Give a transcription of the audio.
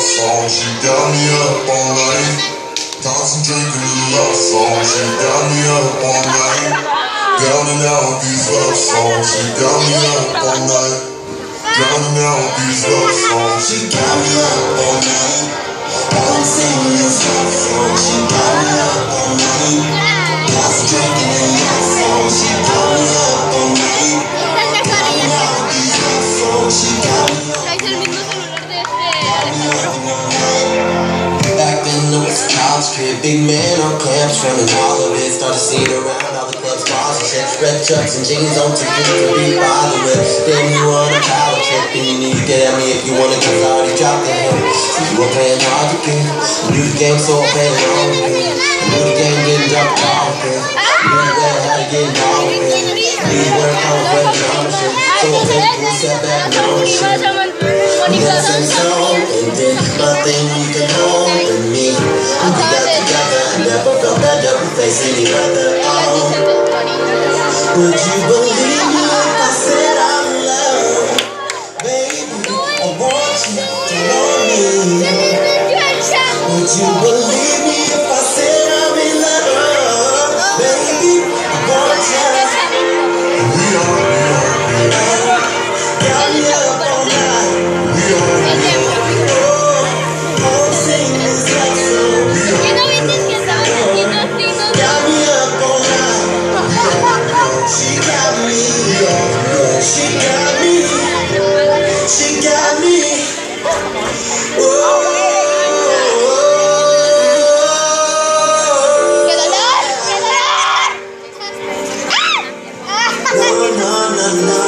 love song. She got me up all night. Concentrating the love song. She got me up all night. Drowning out these love songs. She got me up all night. Drowning out these love songs. She got me up all night. College big man on campus, running all of it. Started seeing around all the clubs, bars and shit. Red trucks and jeans on TV to be bothered with. Then you want a college trip, and you need to get at me if you want it, cause I already dropped the hit. So you were playing hard to get. Knew the game, so I'm playing hard to get. Knew the game didn't drop the ball with it. Knew well how to get involved with it. Knew where I was running all the shit. So I played full step back and all the shit. Dancing song and did nothing you with face any other. Oh, would you believe me if I said I'm in love? Baby, I want you to know me. Would you believe no, no,